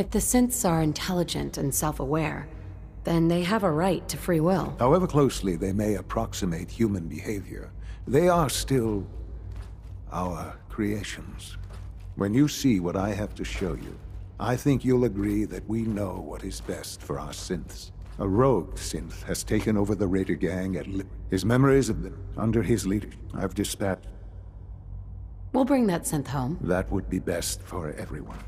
If the synths are intelligent and self-aware, then they have a right to free will. However closely they may approximate human behavior, they are still our creations. When you see what I have to show you, I think you'll agree that we know what is best for our synths. A rogue synth has taken over the Raider gang at Lip. His memories have been under his leadership. I've dispatched. We'll bring that synth home. That would be best for everyone.